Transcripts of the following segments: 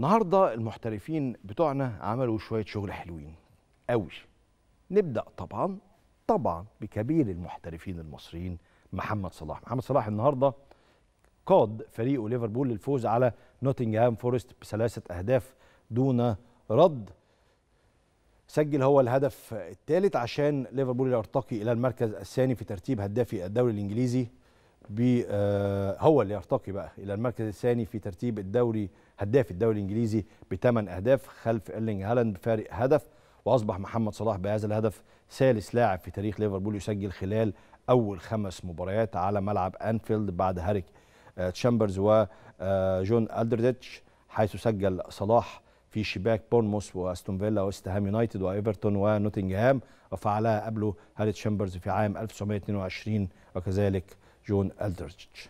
النهارده المحترفين بتوعنا عملوا شوية شغل حلوين قوي. نبدأ طبعا طبعا بكبير المحترفين المصريين محمد صلاح. محمد صلاح النهارده قاد فريقه ليفربول للفوز على نوتنغهام فورست بثلاثة أهداف دون رد. سجل هو الهدف الثالث عشان ليفربول يرتقي إلى المركز الثاني في ترتيب هدافي الدوري الإنجليزي. هو اللي يرتقي بقى إلى المركز الثاني في ترتيب الدوري هداف الدوري الإنجليزي بثمان أهداف خلف إيرلينج هالاند بفارق هدف وأصبح محمد صلاح بهذا الهدف ثالث لاعب في تاريخ ليفربول يسجل خلال أول خمس مباريات على ملعب أنفيلد بعد هاري آه، تشامبرز وجون ألدريدج حيث سجل صلاح في شباك بورنموث وأستون فيلا وست هام يونايتد وإيفرتون ونوتنغهام وفعلها قبله هاري تشامبرز في عام 1922 وكذلك جون ألدريدج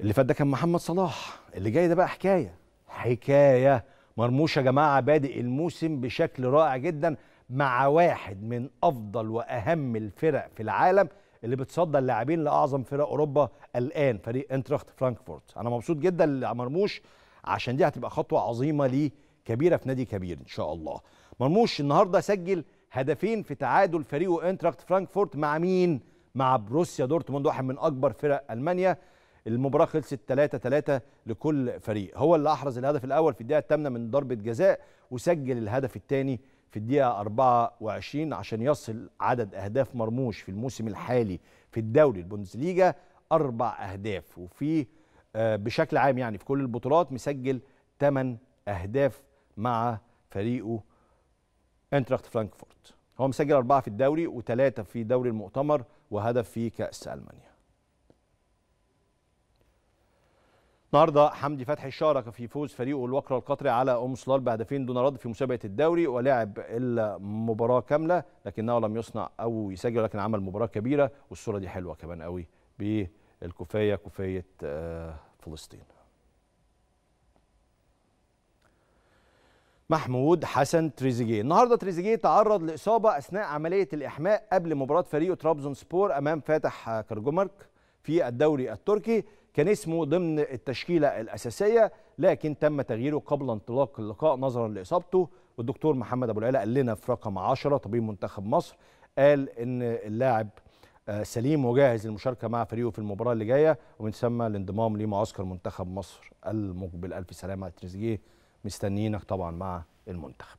اللي فات ده كان محمد صلاح. اللي جاي ده بقى حكاية. حكاية مرموش يا جماعة. بادئ الموسم بشكل رائع جدا مع واحد من أفضل وأهم الفرق في العالم اللي بتصدر لاعبين لأعظم فرق أوروبا الآن فريق آينتراخت فرانكفورت. أنا مبسوط جدا لمرموش عشان دي هتبقى خطوة عظيمة ليه كبيرة في نادي كبير إن شاء الله. مرموش النهارده سجل هدفين في تعادل فريقه آينتراخت فرانكفورت مع مين؟ مع بروسيا دورتموند واحد من أكبر فرق ألمانيا. المباراة خلصت 3 3 لكل فريق. هو اللي أحرز الهدف الأول في الدقيقة الثامنة من ضربة جزاء وسجل الهدف الثاني في الدقيقة 24 عشان يصل عدد أهداف مرموش في الموسم الحالي في الدوري البوندسليجا. أربع أهداف وفي آه، بشكل عام يعني في كل البطولات مسجل 8 أهداف مع فريقه انتراخت فرانكفورت. هو مسجل أربعة في الدوري وثلاثة في دوري المؤتمر وهدف في كأس ألمانيا. النهارده حمدي فتحي شارك في فوز فريقه الوكرة القطري على أم صلال بهدفين دون رد في مسابقة الدوري ولعب المباراة كاملة لكنه لم يصنع أو يسجل لكن عمل مباراة كبيرة والصورة دي حلوة كمان قوي بالكوفية كوفية آه، فلسطين. محمود حسن تريزيجيه. النهارده تريزيجيه تعرض لإصابة أثناء عملية الإحماء قبل مباراة فريقه ترابزون سبور أمام فاتح كرجمرك في الدوري التركي. كان اسمه ضمن التشكيلة الأساسية لكن تم تغييره قبل انطلاق اللقاء نظرا لإصابته. والدكتور محمد أبو العلا قال لنا في رقم 10 طبيب منتخب مصر قال إن اللاعب آه، سليم وجاهز للمشاركة مع فريقه في المباراة اللي جاية. ومن ثم الانضمام لمعسكر منتخب مصر المقبل. ألف سلامة تريزيجيه. مستنيينك طبعا مع المنتخب.